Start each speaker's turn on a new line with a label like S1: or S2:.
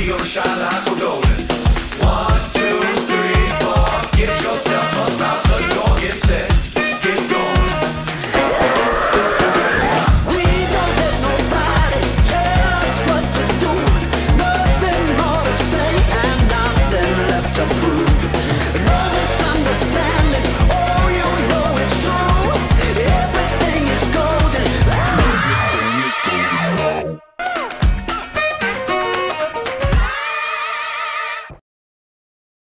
S1: Dio non like a golden.